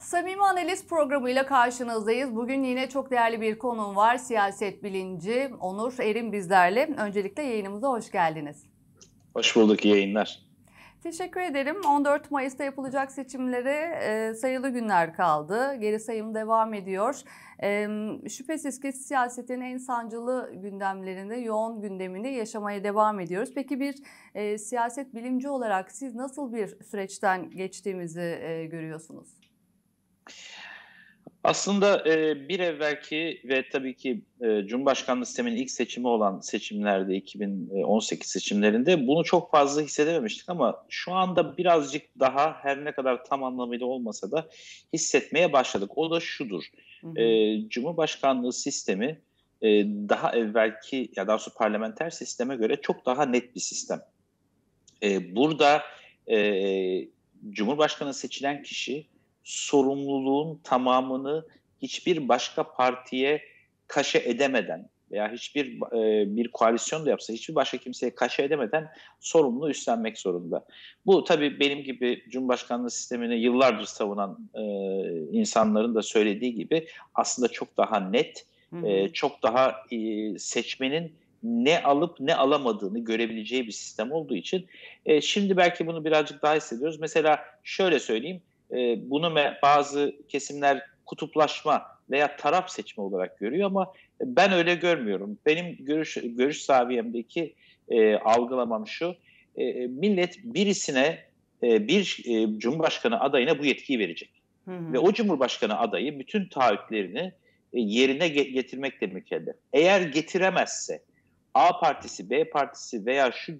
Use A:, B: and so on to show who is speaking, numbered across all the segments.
A: Samimi Analiz programıyla karşınızdayız. Bugün yine çok değerli bir konuğum var. Siyaset bilinci Onur Erim bizlerle. Öncelikle yayınımıza hoş geldiniz.
B: Hoş bulduk, iyi yayınlar.
A: Teşekkür ederim. 14 Mayıs'ta yapılacak seçimlere e, sayılı günler kaldı. Geri sayım devam ediyor. E, şüphesiz ki siyasetin en sancılı gündemlerinde yoğun gündemini yaşamaya devam ediyoruz. Peki bir e, siyaset bilimci olarak siz nasıl bir süreçten geçtiğimizi e, görüyorsunuz?
B: Aslında e, bir evvelki ve tabii ki e, Cumhurbaşkanlığı sisteminin ilk seçimi olan seçimlerde 2018 seçimlerinde bunu çok fazla hissedememiştik ama şu anda birazcık daha her ne kadar tam anlamıyla olmasa da hissetmeye başladık. O da şudur. Hı hı. E, Cumhurbaşkanlığı sistemi e, daha evvelki ya daha doğrusu parlamenter sisteme göre çok daha net bir sistem. E, burada e, Cumhurbaşkanı seçilen kişi sorumluluğun tamamını hiçbir başka partiye kaşe edemeden veya hiçbir e, bir koalisyon da yapsa hiçbir başka kimseye kaşe edemeden sorumluluğu üstlenmek zorunda. Bu tabii benim gibi Cumhurbaşkanlığı sistemini yıllardır savunan e, insanların da söylediği gibi aslında çok daha net, e, çok daha e, seçmenin ne alıp ne alamadığını görebileceği bir sistem olduğu için e, şimdi belki bunu birazcık daha hissediyoruz. Mesela şöyle söyleyeyim, e, bunu bazı kesimler kutuplaşma veya taraf seçme olarak görüyor ama ben öyle görmüyorum. Benim görüş görüş saviyemdeki e, algılamam şu. E, millet birisine e, bir e, cumhurbaşkanı adayına bu yetkiyi verecek. Hı hı. Ve o cumhurbaşkanı adayı bütün taahhütlerini e, yerine getirmekle mükellef. Eğer getiremezse A partisi, B partisi veya şu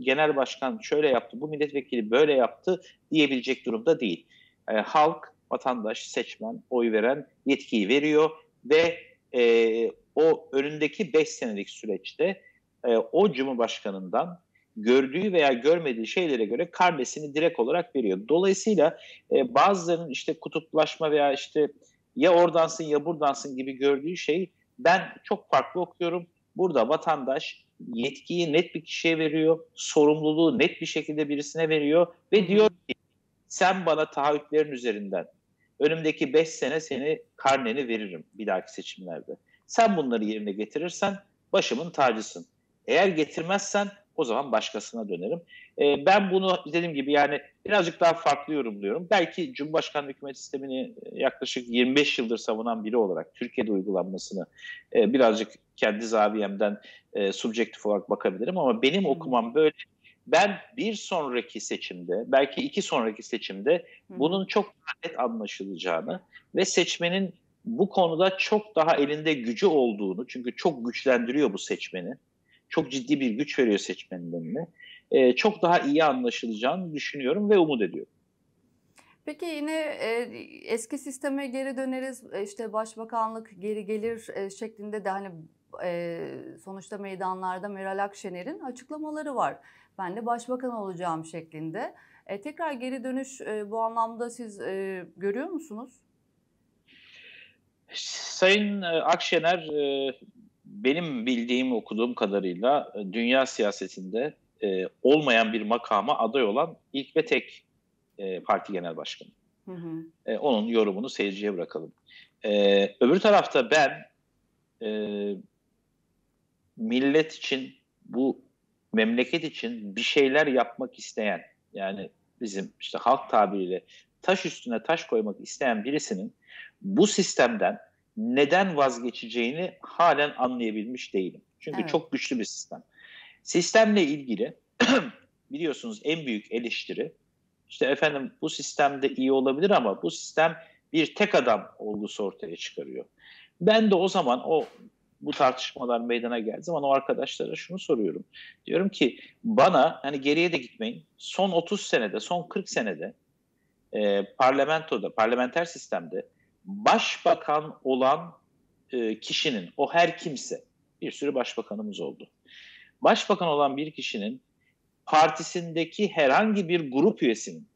B: genel başkan şöyle yaptı, bu milletvekili böyle yaptı diyebilecek durumda değil e, halk, vatandaş, seçmen, oy veren yetkiyi veriyor ve e, o önündeki 5 senelik süreçte e, o Cumhurbaşkanı'ndan gördüğü veya görmediği şeylere göre karnesini direkt olarak veriyor. Dolayısıyla e, bazılarının işte kutuplaşma veya işte ya oradansın ya buradansın gibi gördüğü şey ben çok farklı okuyorum. Burada vatandaş yetkiyi net bir kişiye veriyor, sorumluluğu net bir şekilde birisine veriyor ve diyor ki sen bana taahhütlerin üzerinden önümdeki 5 sene seni karneni veririm bir dahaki seçimlerde. Sen bunları yerine getirirsen başımın tacısın. Eğer getirmezsen o zaman başkasına dönerim. E, ben bunu dediğim gibi yani birazcık daha farklı yorumluyorum. Belki Cumhurbaşkanlığı hükümet sistemini yaklaşık 25 yıldır savunan biri olarak Türkiye'de uygulanmasını e, birazcık kendi zaviyemden e, subjektif olarak bakabilirim ama benim okumam böyle ben bir sonraki seçimde, belki iki sonraki seçimde bunun çok net anlaşılacağını ve seçmenin bu konuda çok daha elinde gücü olduğunu, çünkü çok güçlendiriyor bu seçmeni, çok ciddi bir güç veriyor seçmenin eline, e, çok daha iyi anlaşılacağını düşünüyorum ve umut ediyorum.
A: Peki yine e, eski sisteme geri döneriz, e, işte başbakanlık geri gelir e, şeklinde de hani e, sonuçta meydanlarda Meral Akşener'in açıklamaları var ben de başbakan olacağım şeklinde. E, tekrar geri dönüş e, bu anlamda siz e, görüyor musunuz?
B: Sayın e, Akşener e, benim bildiğim okuduğum kadarıyla e, dünya siyasetinde olmayan bir makama aday olan ilk ve tek parti genel başkanı. Hı hı. Onun yorumunu seyirciye bırakalım. Öbür tarafta ben millet için bu memleket için bir şeyler yapmak isteyen yani bizim işte halk tabiriyle taş üstüne taş koymak isteyen birisinin bu sistemden neden vazgeçeceğini halen anlayabilmiş değilim. Çünkü evet. çok güçlü bir sistem. Sistemle ilgili biliyorsunuz en büyük eleştiri işte efendim bu sistemde iyi olabilir ama bu sistem bir tek adam olgusu ortaya çıkarıyor. Ben de o zaman o bu tartışmalar meydana geldiği zaman o arkadaşlara şunu soruyorum. Diyorum ki bana hani geriye de gitmeyin. Son 30 senede, son 40 senede e, parlamentoda, parlamenter sistemde başbakan olan e, kişinin, o her kimse, bir sürü başbakanımız oldu. Başbakan olan bir kişinin partisindeki herhangi bir grup üyesinin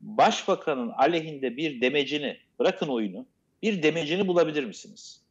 B: başbakanın aleyhinde bir demecini, bırakın oyunu, bir demecini bulabilir misiniz?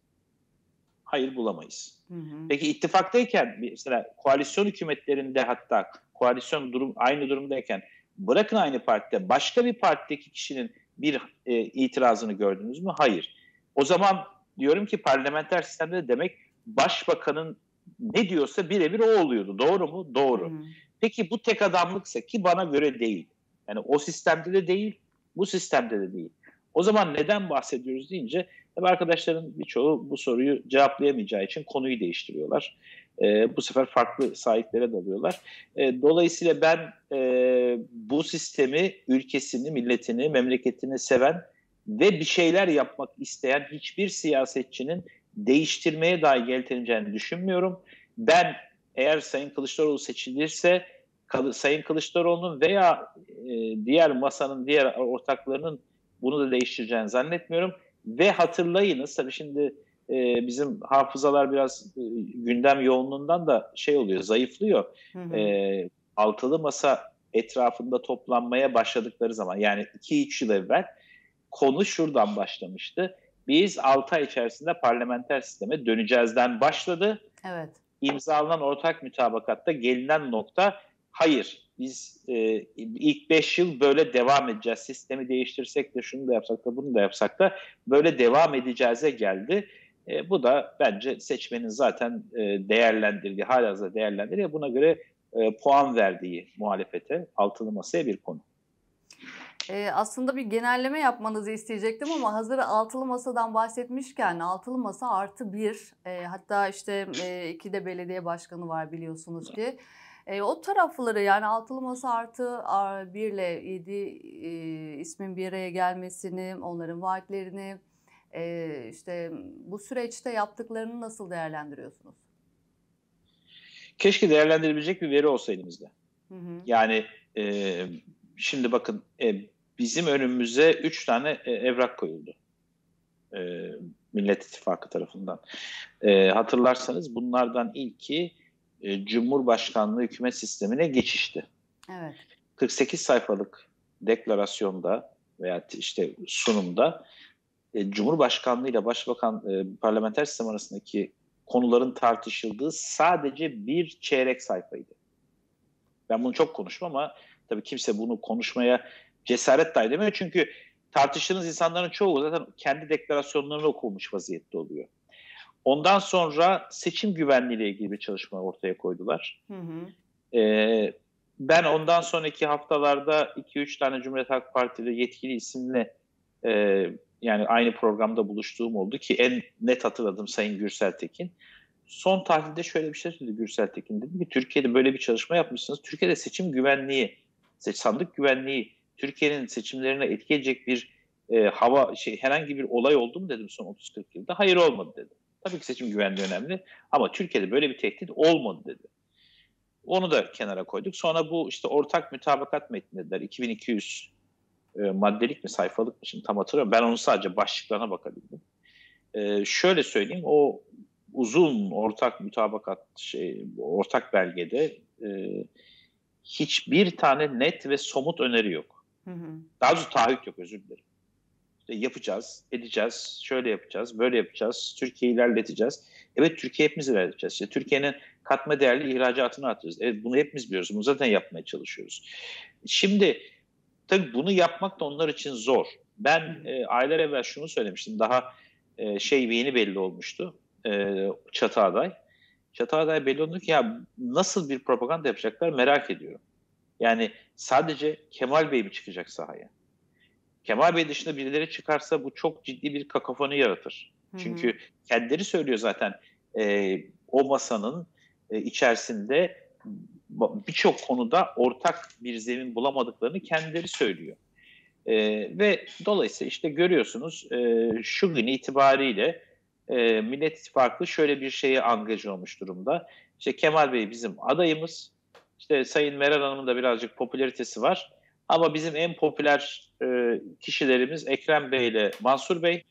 B: Hayır bulamayız. Hı hı. Peki ittifaktayken mesela koalisyon hükümetlerinde hatta koalisyon durum aynı durumdayken Bırakın aynı partide başka bir partideki kişinin bir e, itirazını gördünüz mü? Hayır. O zaman diyorum ki parlamenter sistemde de demek başbakanın ne diyorsa birebir o oluyordu. Doğru mu? Doğru. Hmm. Peki bu tek adamlıksa ki bana göre değil. Yani o sistemde de değil, bu sistemde de değil. O zaman neden bahsediyoruz deyince tabii arkadaşların birçoğu bu soruyu cevaplayamayacağı için konuyu değiştiriyorlar. E, bu sefer farklı sahiplere dalıyorlar. E, dolayısıyla ben e, bu sistemi, ülkesini, milletini, memleketini seven ve bir şeyler yapmak isteyen hiçbir siyasetçinin değiştirmeye dahi yelteneceğini düşünmüyorum. Ben eğer Sayın Kılıçdaroğlu seçilirse Sayın Kılıçdaroğlu'nun veya e, diğer masanın diğer ortaklarının bunu da değiştireceğini zannetmiyorum. Ve hatırlayınız tabii şimdi e, bizim hafızalar biraz e, gündem yoğunluğundan da şey oluyor, zayıflıyor. Hı hı. E, altılı masa etrafında toplanmaya başladıkları zaman yani 2-3 yıl evvel konu şuradan başlamıştı. Biz 6 ay içerisinde parlamenter sisteme döneceğizden başladı.
A: Evet.
B: İmzalanan ortak mütabakatta gelinen nokta hayır biz e, ilk 5 yıl böyle devam edeceğiz. Sistemi değiştirsek de şunu da yapsak da bunu da yapsak da böyle devam edeceğize geldi. E, bu da bence seçmenin zaten e, değerlendirdiği, hala değerlendirdiği, buna göre e, puan verdiği muhalefete, altılı masaya bir konu.
A: E, aslında bir genelleme yapmanızı isteyecektim ama hazır altılı masadan bahsetmişken altılı masa artı bir, e, hatta işte e, iki de belediye başkanı var biliyorsunuz ki. E, o tarafları yani altılı masa artı bir ile yedi e, ismin bir araya gelmesini, onların vaatlerini, e, işte bu süreçte yaptıklarını nasıl değerlendiriyorsunuz?
B: Keşke değerlendirebilecek bir veri olsa elimizde. Hı hı. Yani e, şimdi bakın e, bizim önümüze üç tane e, evrak koyuldu. E, Millet İttifakı tarafından. E, hatırlarsanız bunlardan ilki e, Cumhurbaşkanlığı hükümet sistemine geçişti.
A: Evet.
B: 48 sayfalık deklarasyonda veya işte sunumda e, Cumhurbaşkanlığı ile Başbakan e, parlamenter sistem arasındaki konuların tartışıldığı sadece bir çeyrek sayfaydı. Ben bunu çok konuşmam ama tabii kimse bunu konuşmaya cesaret dahi demiyor. Çünkü tartıştığınız insanların çoğu zaten kendi deklarasyonlarını okumuş vaziyette oluyor. Ondan sonra seçim güvenliği ile ilgili bir çalışma ortaya koydular. Hı hı. Ee, ben ondan sonraki haftalarda 2-3 tane Cumhuriyet Halk Partili yetkili isimle e, yani aynı programda buluştuğum oldu ki en net hatırladım Sayın Gürsel Tekin. Son tahlilde şöyle bir şey söyledi Gürsel Tekin. Dedi ki Türkiye'de böyle bir çalışma yapmışsınız. Türkiye'de seçim güvenliği, sandık güvenliği, Türkiye'nin seçimlerine etki edecek bir e, hava şey herhangi bir olay oldu mu dedim son 30-40 yılda. Hayır olmadı dedi. Tabii ki seçim güvenliği önemli ama Türkiye'de böyle bir tehdit olmadı dedi. Onu da kenara koyduk. Sonra bu işte ortak mütabakat metni dediler. 2200 e, maddelik mi sayfalık mı şimdi tam hatırlamıyorum. Ben onu sadece başlıklarına bakabildim. E, şöyle söyleyeyim o uzun ortak mütabakat şey ortak belgede e, hiçbir tane net ve somut öneri yok. Hı hı. Daha doğrusu taahhüt yok özür dilerim. İşte yapacağız, edeceğiz, şöyle yapacağız, böyle yapacağız, Türkiye'yi ilerleteceğiz. Evet Türkiye hepimiz ilerleteceğiz. İşte Türkiye'nin katma değerli ihracatını artıracağız. Evet bunu hepimiz biliyoruz. Bunu zaten yapmaya çalışıyoruz. Şimdi tabii bunu yapmak da onlar için zor. Ben e, aylar evvel şunu söylemiştim. Daha e, şey yeni belli olmuştu. E, Çatı aday. Çatı aday belli oldu ki ya nasıl bir propaganda yapacaklar merak ediyorum. Yani sadece Kemal Bey mi çıkacak sahaya? Kemal Bey dışında birileri çıkarsa bu çok ciddi bir kakafoni yaratır. Hı-hı. Çünkü kendileri söylüyor zaten e, o masanın e, içerisinde birçok konuda ortak bir zemin bulamadıklarını kendileri söylüyor. E, ve dolayısıyla işte görüyorsunuz e, şu gün itibariyle e, Millet İttifakı şöyle bir şeye angaj olmuş durumda. İşte Kemal Bey bizim adayımız. İşte Sayın Meral Hanım'ın da birazcık popülaritesi var. Ama bizim en popüler e, kişilerimiz Ekrem Bey ile Mansur Bey.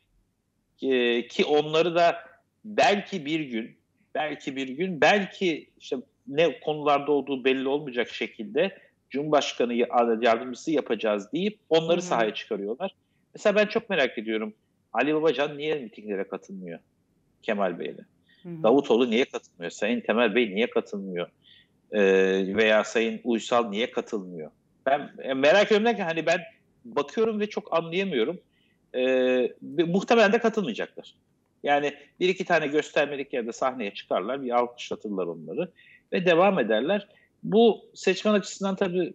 B: E, ki onları da belki bir gün, belki bir gün, belki işte ne konularda olduğu belli olmayacak şekilde Cumhurbaşkanı yardımcısı yapacağız deyip onları hmm. sahaya çıkarıyorlar. Mesela ben çok merak ediyorum. Ali Babacan niye mitinglere katılmıyor Kemal Bey'le? Davutoğlu niye katılmıyor? Sayın Temel Bey niye katılmıyor? Ee, veya Sayın Uysal niye katılmıyor? Ben e, merak ediyorum derken hani ben bakıyorum ve çok anlayamıyorum. Ee, muhtemelen de katılmayacaklar. Yani bir iki tane göstermelik yerde sahneye çıkarlar, bir alkışlatırlar onları ve devam ederler. Bu seçmen açısından tabii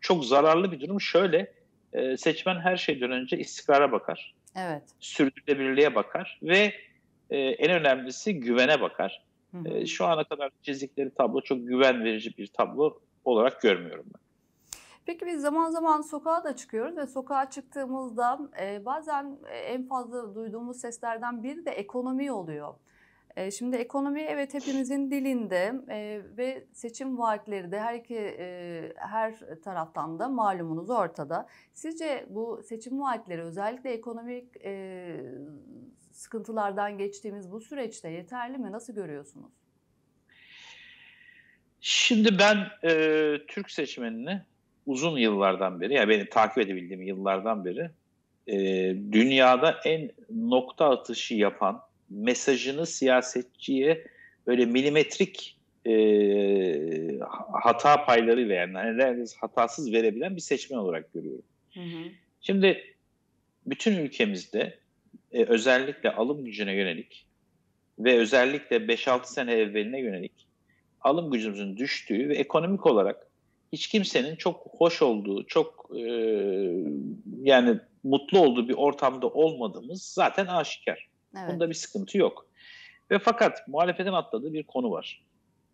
B: çok zararlı bir durum. Şöyle, e, seçmen her şeyden önce istikrara bakar.
A: Evet.
B: Sürdürülebilirliğe bakar ve e, en önemlisi güvene bakar. Hı hı. Şu ana kadar çizdikleri tablo çok güven verici bir tablo olarak görmüyorum ben.
A: Peki biz zaman zaman sokağa da çıkıyoruz ve sokağa çıktığımızda e, bazen en fazla duyduğumuz seslerden biri de ekonomi oluyor. E, şimdi ekonomi evet hepimizin dilinde e, ve seçim vaatleri de her iki e, her taraftan da malumunuz ortada. Sizce bu seçim vaatleri özellikle ekonomik e, sıkıntılardan geçtiğimiz bu süreçte yeterli mi? Nasıl görüyorsunuz?
B: Şimdi ben e, Türk seçmenini uzun yıllardan beri, yani beni takip edebildiğim yıllardan beri e, dünyada en nokta atışı yapan, mesajını siyasetçiye böyle milimetrik e, hata paylarıyla yani hani hatasız verebilen bir seçmen olarak görüyorum. Hı hı. Şimdi bütün ülkemizde e, özellikle alım gücüne yönelik ve özellikle 5-6 sene evveline yönelik alım gücümüzün düştüğü ve ekonomik olarak hiç kimsenin çok hoş olduğu, çok e, yani mutlu olduğu bir ortamda olmadığımız zaten aşikar. Evet. Bunda bir sıkıntı yok. Ve fakat muhalefetin atladığı bir konu var.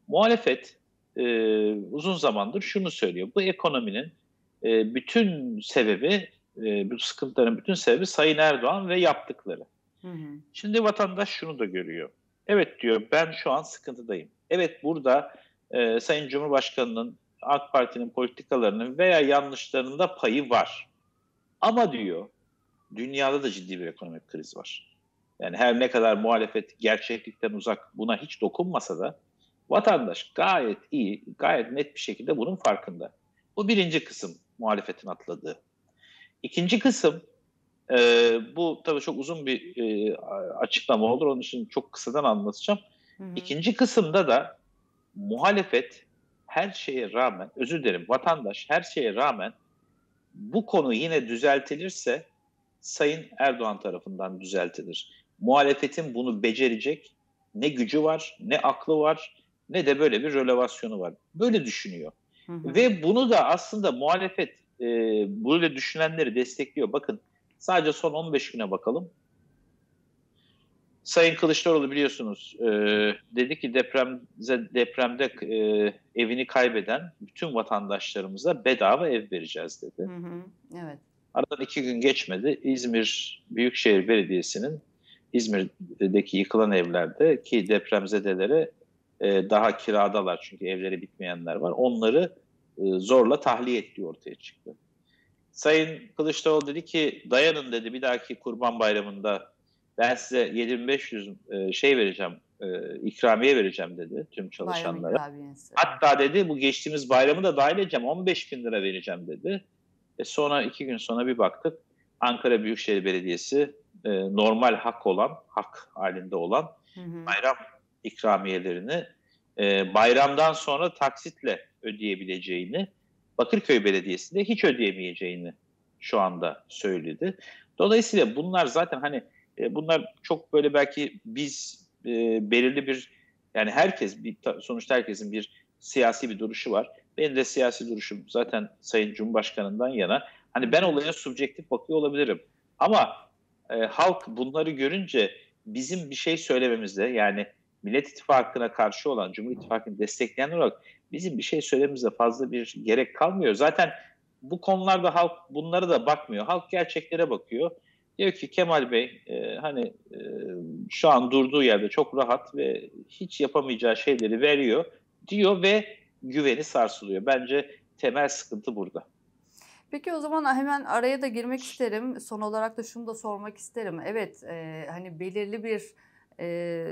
B: Muhalefet e, uzun zamandır şunu söylüyor. Bu ekonominin e, bütün sebebi, e, bu sıkıntıların bütün sebebi Sayın Erdoğan ve yaptıkları. Hı hı. Şimdi vatandaş şunu da görüyor. Evet diyor ben şu an sıkıntıdayım. Evet burada e, Sayın Cumhurbaşkanı'nın AK Parti'nin politikalarının veya yanlışlarının da payı var. Ama diyor dünyada da ciddi bir ekonomik kriz var. Yani her ne kadar muhalefet gerçeklikten uzak buna hiç dokunmasa da vatandaş gayet iyi, gayet net bir şekilde bunun farkında. Bu birinci kısım muhalefetin atladığı. İkinci kısım e, bu tabii çok uzun bir e, açıklama olur. Onun için çok kısadan anlatacağım. Hı hı. İkinci kısımda da muhalefet her şeye rağmen, özür dilerim vatandaş her şeye rağmen bu konu yine düzeltilirse Sayın Erdoğan tarafından düzeltilir. Muhalefetin bunu becerecek ne gücü var, ne aklı var, ne de böyle bir relevasyonu var. Böyle düşünüyor. Hı hı. Ve bunu da aslında muhalefet e, böyle düşünenleri destekliyor. Bakın sadece son 15 güne bakalım. Sayın Kılıçdaroğlu biliyorsunuz e, dedi ki depremde depremde e, evini kaybeden bütün vatandaşlarımıza bedava ev vereceğiz dedi. Hı hı, evet. Aradan iki gün geçmedi. İzmir Büyükşehir Belediyesi'nin İzmir'deki yıkılan evlerde ki depremzedelere e, daha kiradalar çünkü evleri bitmeyenler var. Onları e, zorla tahliye ettiği ortaya çıktı. Sayın Kılıçdaroğlu dedi ki dayanın dedi bir dahaki Kurban Bayramı'nda ben size 7500 e, şey vereceğim, e, ikramiye vereceğim dedi tüm çalışanlara. Hatta dedi bu geçtiğimiz bayramı da dahil edeceğim 15 bin lira vereceğim dedi. E sonra iki gün sonra bir baktık Ankara Büyükşehir Belediyesi e, normal hak olan, hak halinde olan hı hı. bayram ikramiyelerini e, bayramdan sonra taksitle ödeyebileceğini, Bakırköy Belediyesi de hiç ödeyemeyeceğini şu anda söyledi. Dolayısıyla bunlar zaten hani e, bunlar çok böyle belki biz e, belirli bir yani herkes bir sonuçta herkesin bir siyasi bir duruşu var. Benim de siyasi duruşum zaten Sayın Cumhurbaşkanı'ndan yana. Hani ben olaya subjektif bakıyor olabilirim. Ama e, halk bunları görünce bizim bir şey söylememizde yani Millet İttifakı'na karşı olan, Cumhur İttifakı'nı destekleyenler olarak bizim bir şey söylememize fazla bir gerek kalmıyor. Zaten bu konularda halk bunları da bakmıyor. Halk gerçeklere bakıyor. Diyor ki Kemal Bey e, hani e, şu an durduğu yerde çok rahat ve hiç yapamayacağı şeyleri veriyor diyor ve güveni sarsılıyor. Bence temel sıkıntı burada.
A: Peki o zaman hemen araya da girmek isterim. Son olarak da şunu da sormak isterim. Evet e, hani belirli bir e,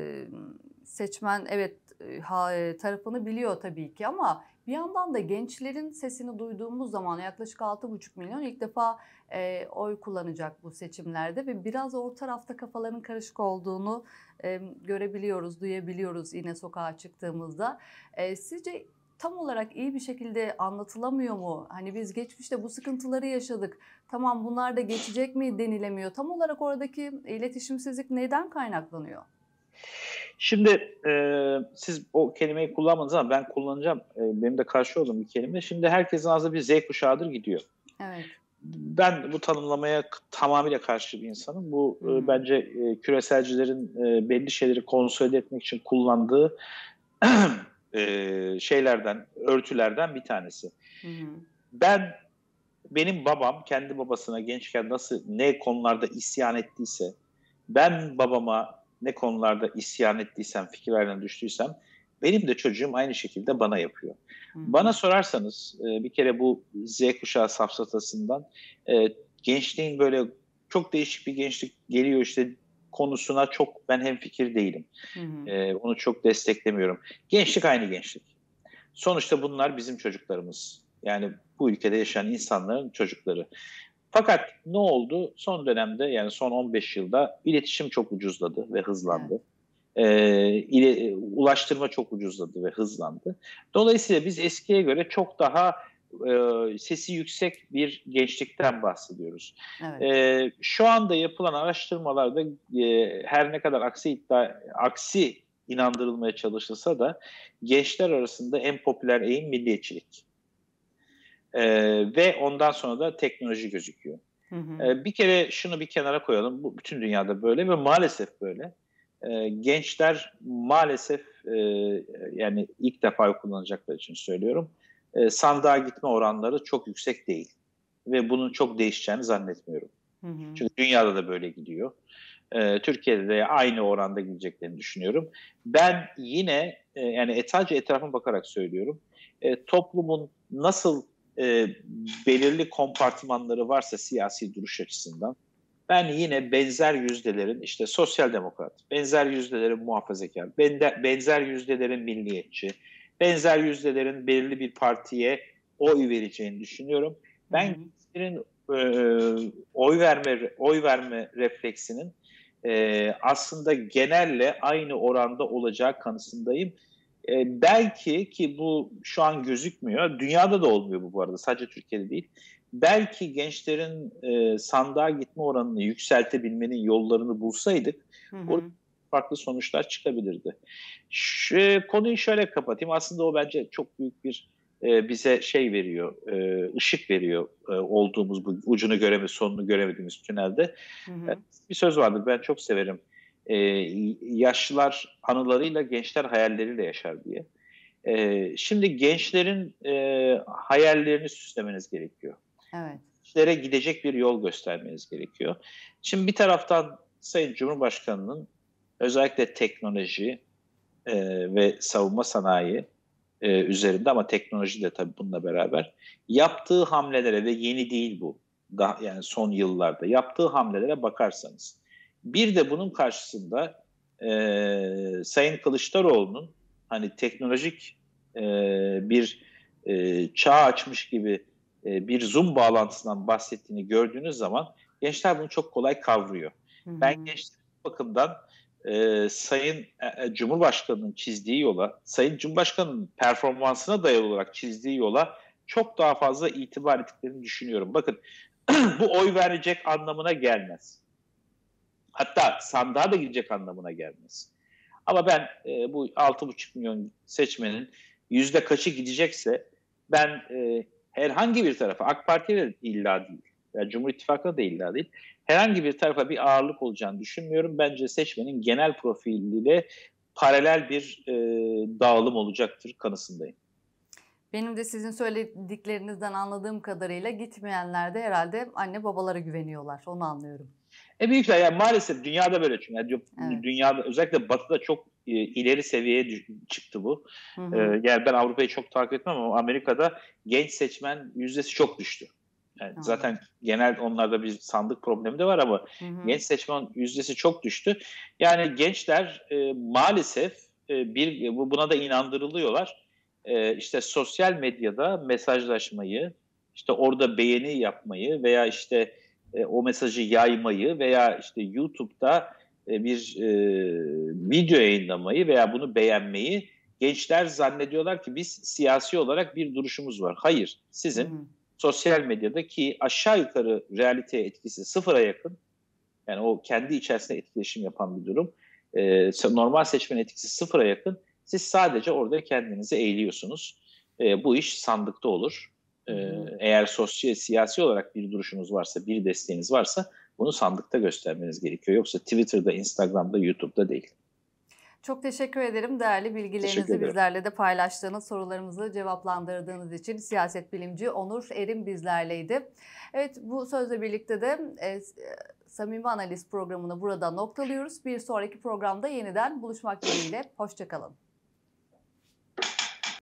A: seçmen evet e, ha, e, tarafını biliyor tabii ki ama bir yandan da gençlerin sesini duyduğumuz zaman yaklaşık 6,5 milyon ilk defa e, oy kullanacak bu seçimlerde ve biraz o tarafta kafaların karışık olduğunu e, görebiliyoruz, duyabiliyoruz yine sokağa çıktığımızda. E, sizce tam olarak iyi bir şekilde anlatılamıyor mu? Hani biz geçmişte bu sıkıntıları yaşadık. Tamam bunlar da geçecek mi denilemiyor. Tam olarak oradaki iletişimsizlik neden kaynaklanıyor?
B: Şimdi e, siz o kelimeyi kullanmadınız ama ben kullanacağım. E, benim de karşı olduğum bir kelime. Şimdi herkesin ağzı bir Z kuşağıdır gidiyor.
A: Evet.
B: Ben bu tanımlamaya tamamıyla karşı bir insanım. Bu hmm. e, bence e, küreselcilerin e, belli şeyleri konsolide etmek için kullandığı e, şeylerden, örtülerden bir tanesi. Hmm. Ben benim babam kendi babasına gençken nasıl ne konularda isyan ettiyse ben babama ne konularda isyan ettiysem, fikirlerden düştüysem benim de çocuğum aynı şekilde bana yapıyor. Hı. Bana sorarsanız e, bir kere bu Z kuşağı safsatasından e, gençliğin böyle çok değişik bir gençlik geliyor işte konusuna çok ben hem fikir değilim. Hı hı. E, onu çok desteklemiyorum. Gençlik aynı gençlik. Sonuçta bunlar bizim çocuklarımız. Yani bu ülkede yaşayan insanların çocukları. Fakat ne oldu? Son dönemde yani son 15 yılda iletişim çok ucuzladı ve hızlandı. Evet. Ee, ile, ulaştırma çok ucuzladı ve hızlandı. Dolayısıyla biz eskiye göre çok daha e, sesi yüksek bir gençlikten bahsediyoruz. Evet. E, şu anda yapılan araştırmalarda e, her ne kadar aksi iddia aksi inandırılmaya çalışılsa da gençler arasında en popüler eğim milliyetçilik. E, ve ondan sonra da teknoloji gözüküyor. Hı hı. E, bir kere şunu bir kenara koyalım. Bu bütün dünyada böyle ve maalesef böyle. E, gençler maalesef e, yani ilk defa kullanacaklar için söylüyorum. E, sandığa gitme oranları çok yüksek değil. Ve bunun çok değişeceğini zannetmiyorum. Hı hı. Çünkü dünyada da böyle gidiyor. E, Türkiye'de de aynı oranda gideceklerini düşünüyorum. Ben yine e, yani sadece etrafıma bakarak söylüyorum. E, toplumun nasıl e, belirli kompartımanları varsa siyasi duruş açısından ben yine benzer yüzdelerin işte sosyal demokrat, benzer yüzdelerin muhafazakar, benzer yüzdelerin milliyetçi, benzer yüzdelerin belirli bir partiye oy vereceğini düşünüyorum. Ben gençlerin e, oy verme oy verme refleksinin e, aslında genelle aynı oranda olacağı kanısındayım. E, belki ki bu şu an gözükmüyor. Dünyada da olmuyor bu bu arada. Sadece Türkiye'de değil. Belki gençlerin e, sandığa gitme oranını yükseltebilmenin yollarını bulsaydık hı hı. farklı sonuçlar çıkabilirdi. Şu, konuyu şöyle kapatayım. Aslında o bence çok büyük bir e, bize şey veriyor, e, ışık veriyor e, olduğumuz bu ucunu göremediğimiz, sonunu göremediğimiz tünelde. Hı hı. E, bir söz vardır ben çok severim e, yaşlılar anılarıyla, gençler hayalleriyle yaşar diye. E, şimdi gençlerin e, hayallerini süslemeniz gerekiyor. Evet. Gençlere gidecek bir yol göstermeniz gerekiyor. Şimdi bir taraftan Sayın Cumhurbaşkanı'nın özellikle teknoloji e, ve savunma sanayi e, üzerinde ama teknoloji de tabii bununla beraber yaptığı hamlelere ve yeni değil bu daha yani son yıllarda yaptığı hamlelere bakarsanız bir de bunun karşısında e, Sayın Kılıçdaroğlu'nun hani teknolojik e, bir e, çağ açmış gibi e, bir Zoom bağlantısından bahsettiğini gördüğünüz zaman gençler bunu çok kolay kavruyor. Hı-hı. Ben gençler bakımdan e, Sayın e, e, Cumhurbaşkanı'nın çizdiği yola, Sayın Cumhurbaşkanı'nın performansına dayalı olarak çizdiği yola çok daha fazla itibar ettiklerini düşünüyorum. Bakın bu oy verecek anlamına gelmez. Hatta sandığa da girecek anlamına gelmez. Ama ben e, bu 6,5 milyon seçmenin yüzde kaçı gidecekse ben e, herhangi bir tarafa AK Parti'ye de illa değil, yani Cumhur İttifakı'na da illa değil, herhangi bir tarafa bir ağırlık olacağını düşünmüyorum. Bence seçmenin genel profiliyle paralel bir e, dağılım olacaktır kanısındayım.
A: Benim de sizin söylediklerinizden anladığım kadarıyla gitmeyenler de herhalde anne babalara güveniyorlar. Onu anlıyorum.
B: E büyük yani maalesef dünyada böyle çünkü. Yani evet. Dünyada özellikle batıda çok e, ileri seviyeye çıktı bu. Hı hı. E, yani ben Avrupa'yı çok takip etmem ama Amerika'da genç seçmen yüzdesi çok düştü. Yani zaten genel onlarda bir sandık problemi de var ama hı hı. genç seçmen yüzdesi çok düştü. Yani gençler e, maalesef e, bir buna da inandırılıyorlar. E, işte sosyal medyada mesajlaşmayı, işte orada beğeni yapmayı veya işte e, o mesajı yaymayı veya işte YouTube'da e, bir e, video yayınlamayı veya bunu beğenmeyi gençler zannediyorlar ki biz siyasi olarak bir duruşumuz var. Hayır, sizin hı hı. sosyal medyadaki aşağı yukarı realiteye etkisi sıfıra yakın. Yani o kendi içerisinde etkileşim yapan bir durum. Ee, normal seçmen etkisi sıfıra yakın. Siz sadece orada kendinizi eğiliyorsunuz. Ee, bu iş sandıkta olur. Eğer sosyal siyasi olarak bir duruşunuz varsa, bir desteğiniz varsa bunu sandıkta göstermeniz gerekiyor. Yoksa Twitter'da, Instagram'da, YouTube'da değil.
A: Çok teşekkür ederim değerli bilgilerinizi bizlerle de paylaştığınız, sorularımızı cevaplandırdığınız için siyaset bilimci Onur Erim bizlerleydi. Evet bu sözle birlikte de e, Samimi Analiz programını burada noktalıyoruz. Bir sonraki programda yeniden buluşmak dileğiyle. Hoşçakalın.